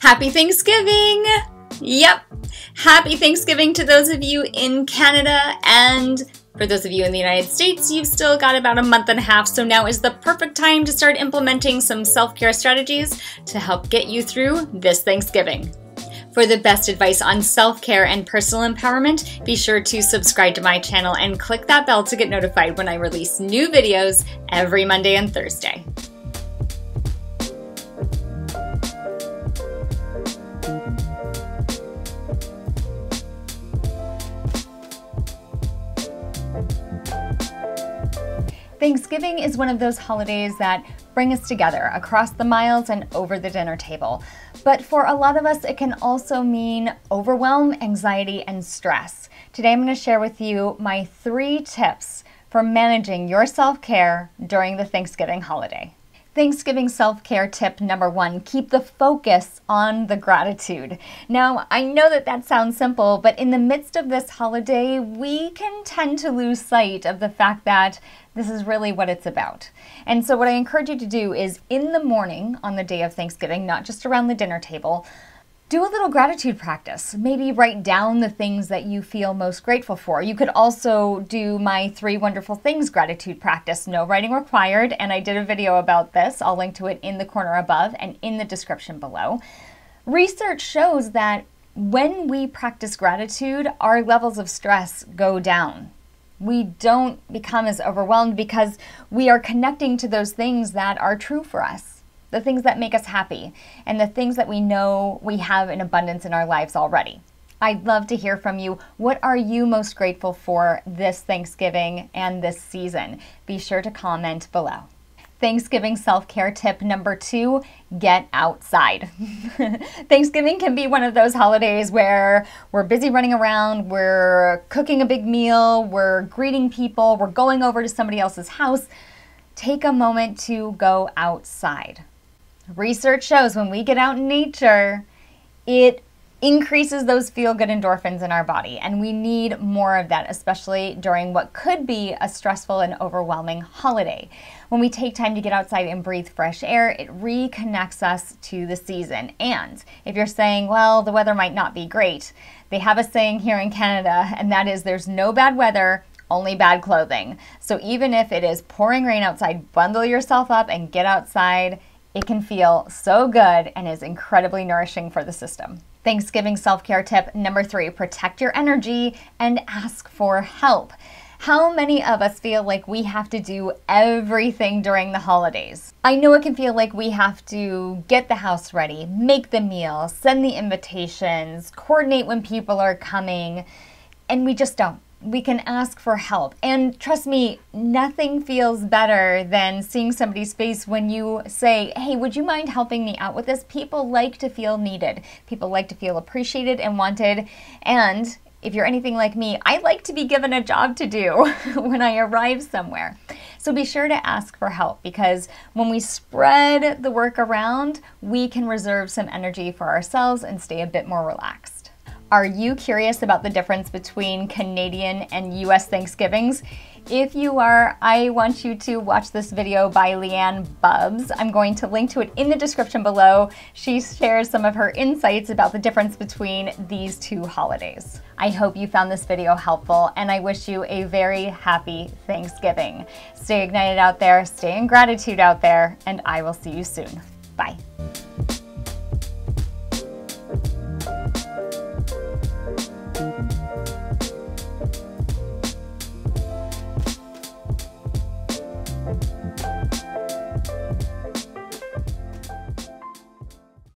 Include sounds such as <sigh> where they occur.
Happy Thanksgiving! Yep, happy Thanksgiving to those of you in Canada and for those of you in the United States, you've still got about a month and a half, so now is the perfect time to start implementing some self care strategies to help get you through this Thanksgiving. For the best advice on self care and personal empowerment, be sure to subscribe to my channel and click that bell to get notified when I release new videos every Monday and Thursday. Thanksgiving is one of those holidays that bring us together across the miles and over the dinner table. But for a lot of us, it can also mean overwhelm, anxiety, and stress. Today, I'm going to share with you my three tips for managing your self care during the Thanksgiving holiday. Thanksgiving self care tip number one keep the focus on the gratitude. Now, I know that that sounds simple, but in the midst of this holiday, we can tend to lose sight of the fact that this is really what it's about. And so, what I encourage you to do is in the morning on the day of Thanksgiving, not just around the dinner table, do a little gratitude practice. Maybe write down the things that you feel most grateful for. You could also do my three wonderful things gratitude practice. No writing required, and I did a video about this. I'll link to it in the corner above and in the description below. Research shows that when we practice gratitude, our levels of stress go down we don't become as overwhelmed because we are connecting to those things that are true for us, the things that make us happy, and the things that we know we have in abundance in our lives already. I'd love to hear from you. What are you most grateful for this Thanksgiving and this season? Be sure to comment below. Thanksgiving self care tip number two get outside. <laughs> Thanksgiving can be one of those holidays where we're busy running around, we're cooking a big meal, we're greeting people, we're going over to somebody else's house. Take a moment to go outside. Research shows when we get out in nature, it increases those feel good endorphins in our body. And we need more of that, especially during what could be a stressful and overwhelming holiday. When we take time to get outside and breathe fresh air, it reconnects us to the season. And if you're saying, well, the weather might not be great, they have a saying here in Canada, and that is there's no bad weather, only bad clothing. So even if it is pouring rain outside, bundle yourself up and get outside. It can feel so good and is incredibly nourishing for the system. Thanksgiving self care tip number three protect your energy and ask for help. How many of us feel like we have to do everything during the holidays? I know it can feel like we have to get the house ready, make the meal, send the invitations, coordinate when people are coming, and we just don't we can ask for help. And trust me, nothing feels better than seeing somebody's face when you say, Hey, would you mind helping me out with this? People like to feel needed, people like to feel appreciated and wanted. And if you're anything like me, I like to be given a job to do <laughs> when I arrive somewhere. So be sure to ask for help because when we spread the work around, we can reserve some energy for ourselves and stay a bit more relaxed. Are you curious about the difference between Canadian and US Thanksgivings? If you are, I want you to watch this video by Liane Bubs. I'm going to link to it in the description below. She shares some of her insights about the difference between these two holidays. I hope you found this video helpful and I wish you a very happy Thanksgiving. Stay ignited out there, stay in gratitude out there, and I will see you soon. Bye.